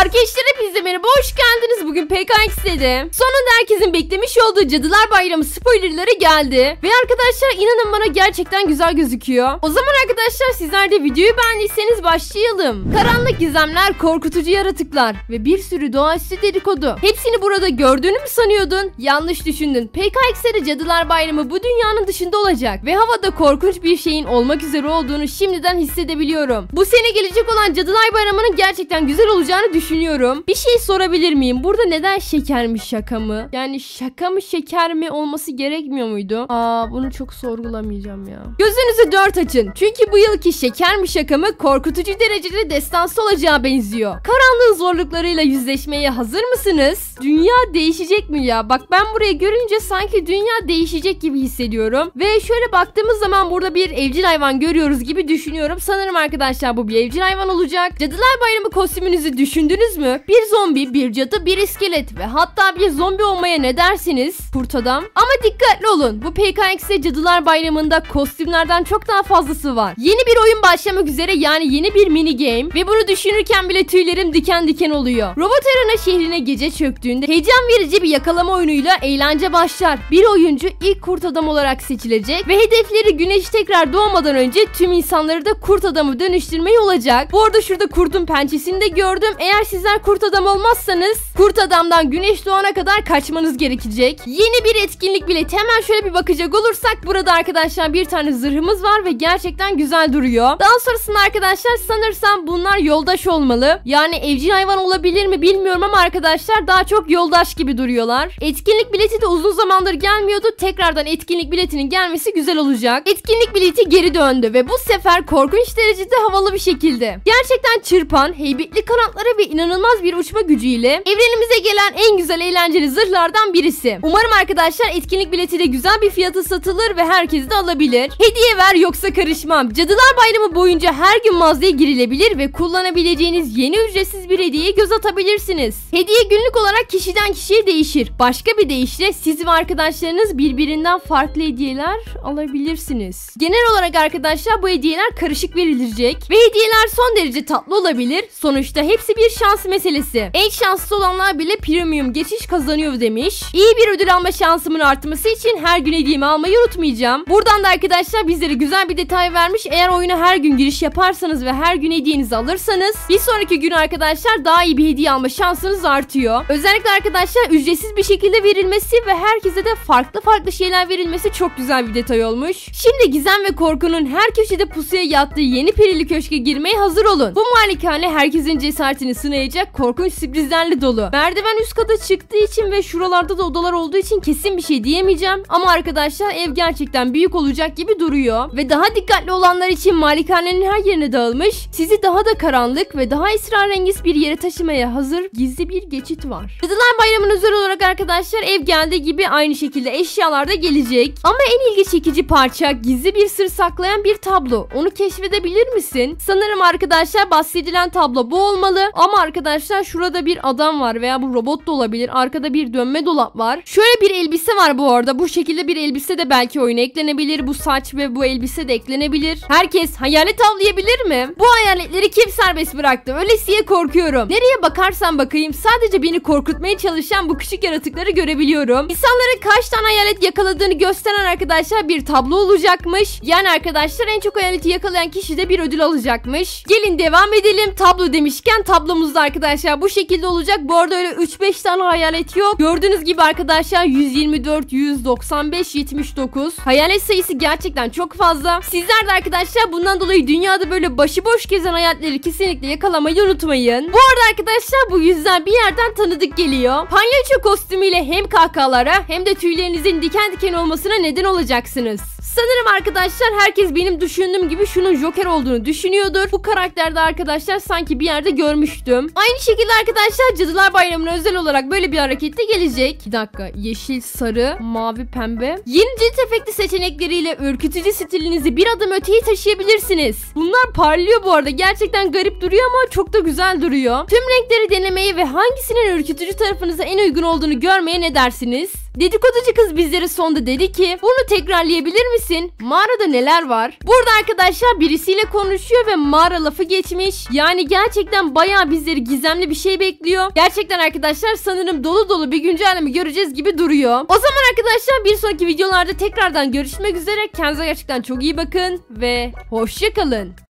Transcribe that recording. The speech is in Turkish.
Arkadaşlar hepinize merhaba hoş geldiniz. Bugün PKX'de. Sonunda herkesin beklemiş olduğu Cadılar Bayramı spoilerları geldi. Ve arkadaşlar inanın bana gerçekten güzel gözüküyor. O zaman arkadaşlar sizler de videoyu beğendiyseniz başlayalım. Karanlık gizemler, korkutucu yaratıklar ve bir sürü doğaüstü dedikodu. Hepsini burada gördüğünü mü sanıyordun? Yanlış düşündün. PKX'de Cadılar Bayramı bu dünyanın dışında olacak. Ve havada korkunç bir şeyin olmak üzere olduğunu şimdiden hissedebiliyorum. Bu sene gelecek olan Cadılar Bayramı'nın gerçekten güzel olacağını düşünüyorum. Bir şey sorabilir miyim? Burada neden şeker mi şaka mı? Yani şaka mı şeker mi olması gerekmiyor muydu? Aa bunu çok sorgulamayacağım ya. Gözünüzü dört açın. Çünkü bu yılki şeker mi şaka mı korkutucu derecede destansı olacağı benziyor. Karanlığın zorluklarıyla yüzleşmeye hazır mısınız? Dünya değişecek mi ya? Bak ben buraya görünce sanki dünya değişecek gibi hissediyorum. Ve şöyle baktığımız zaman burada bir evcil hayvan görüyoruz gibi düşünüyorum. Sanırım arkadaşlar bu bir evcil hayvan olacak. Cadılar Bayramı kostümünüzü düşündünüz mü? Bir zombi, bir cadı, bir iskelet ve hatta bir zombi olmaya ne dersiniz? Kurt adam. Ama dikkatli olun. Bu PKX'de Cadılar Bayramı'nda kostümlerden çok daha fazlası var. Yeni bir oyun başlamak üzere yani yeni bir mini game ve bunu düşünürken bile tüylerim diken diken oluyor. Robot Arena şehrine gece çöktüğünde heyecan verici bir yakalama oyunuyla eğlence başlar. Bir oyuncu ilk kurt adam olarak seçilecek ve hedefleri güneş tekrar doğmadan önce tüm insanları da kurt adamı dönüştürmeyi olacak. Bu arada şurada kurtun pençesini de gördüm. Eğer sizler kurt adam olmazsanız kurt adamdan güneş doğana kadar kaçmanız gerekecek. Yeni bir etkinlik bileti hemen şöyle bir bakacak olursak burada arkadaşlar bir tane zırhımız var ve gerçekten güzel duruyor. Daha sonrasında arkadaşlar sanırsam bunlar yoldaş olmalı. Yani evcil hayvan olabilir mi bilmiyorum ama arkadaşlar daha çok yoldaş gibi duruyorlar. Etkinlik bileti de uzun zamandır gelmiyordu. Tekrardan etkinlik biletinin gelmesi güzel olacak. Etkinlik bileti geri döndü ve bu sefer korkunç derecede havalı bir şekilde. Gerçekten çırpan, heybetli kanatları ve inanılmaz bir uçma gücüyle evrenimize gelen en güzel eğlenceli zırhlardan birisi. Umarım arkadaşlar etkinlik bileti de güzel bir fiyatı satılır ve herkes de alabilir. Hediye ver yoksa karışmam. Cadılar Bayramı boyunca her gün mağazaya girilebilir ve kullanabileceğiniz yeni ücretsiz bir hediyeye göz atabilirsiniz. Hediye günlük olarak kişiden kişiye değişir. Başka bir deyişle siz ve arkadaşlarınız birbirinden farklı hediyeler alabilirsiniz. Genel olarak arkadaşlar bu hediyeler karışık verilecek ve hediyeler son derece tatlı olabilir. Sonuçta hepsi bir şans meselesi. En şanslı olanlar bile premium geçiş kazanıyor demiş. İyi bir ödül alma şansımın artması için her gün hediyemi almayı unutmayacağım. Buradan da arkadaşlar bizlere güzel bir detay vermiş. Eğer oyuna her gün giriş yaparsanız ve her gün hediyenizi alırsanız bir sonraki gün arkadaşlar daha iyi bir hediye alma şansınız artıyor. Özellikle arkadaşlar ücretsiz bir şekilde verilmesi ve herkese de farklı farklı şeyler verilmesi çok güzel bir detay olmuş. Şimdi gizem ve korkunun her köşede pusuya yattığı yeni perili köşke girmeye hazır olun. Bu malikane herkesin cesaretini sınayacak korkunç sürprizlerle dolu. Merdiven üst kata çıktığı için ve şuralarda da odalar olduğu için kesin bir şey diyemeyeceğim. Ama arkadaşlar ev gerçekten büyük olacak gibi duruyor. Ve daha dikkatli olanlar için malikanenin her yerine dağılmış. Sizi daha da karanlık ve daha esrarengiz bir yere taşımaya hazır gizli bir geçit var. Cadılar Bayramı'nın özel olarak arkadaşlar ev geldiği gibi aynı şekilde eşyalar da gelecek. Ama en ilgi çekici parça gizli bir sır saklayan bir tablo. Onu keşfedebilir misin? Sanırım arkadaşlar bahsedilen tablo bu olmalı. Ama arkadaşlar şurada bir adam var veya bu robot da olabilir. Arkada bir dönme dolap var. Şöyle bir elbise var bu arada. Bu şekilde bir elbise de belki oyuna eklenebilir. Bu saç ve bu elbise de eklenebilir. Herkes hayalet avlayabilir mi? Bu hayaletleri kim serbest bıraktı? Öylesiye korkuyorum. Nereye bakarsam bakayım sadece beni korkutmaya çalışan bu küçük yaratıkları görebiliyorum. İnsanların kaç tane hayalet yakaladığını gösteren arkadaşlar bir tablo olacakmış. Yani arkadaşlar en çok hayaleti yakalayan kişi de bir ödül alacakmış. Gelin devam edelim. Tablo demişken tablomuzda arkadaşlar bu şekilde olacak. Bu arada öyle 3-5 tane hayalet yok. Gördüğünüz gibi arkadaşlar 124, 195, 79. Hayalet sayısı gerçekten çok fazla. Sizler de arkadaşlar bundan dolayı dünyada böyle başıboş gezen hayaletleri kesinlikle yakalamayı unutmayın. Bu arada arkadaşlar bu yüzden bir yerden tanıdık geliyor. Palyaço kostümüyle hem kahkahalara hem de tüylerinizin diken diken olmasına neden olacaksınız. Sanırım arkadaşlar herkes benim düşündüğüm gibi şunun Joker olduğunu düşünüyordur. Bu karakterde arkadaşlar sanki bir yerde görmüştüm. Aynı şekilde arkadaşlar Cadılar Bayramı'na özel olarak böyle bir harekette gelecek. Bir dakika. Yeşil, sarı, mavi, pembe. Yeni cilt efekti seçenekleriyle ürkütücü stilinizi bir adım öteye taşıyabilirsiniz. Bunlar parlıyor bu arada. Gerçekten garip duruyor ama çok da güzel duruyor. Tüm renkleri denemeye ve hangisinin ürkütücü tarafınıza en uygun olduğunu görmeye ne dersiniz? Dedikoducu kız bizlere sonda dedi ki bunu tekrarlayabilir misin? Mağarada neler var? Burada arkadaşlar birisiyle konuşuyor ve mağara lafı geçmiş. Yani gerçekten bayağı bizleri gizemli bir şey bekliyor. Gerçekten arkadaşlar sanırım dolu dolu bir güncelleme göreceğiz gibi duruyor. O zaman arkadaşlar bir sonraki videolarda tekrardan görüşmek üzere. Kendinize gerçekten çok iyi bakın ve hoşçakalın.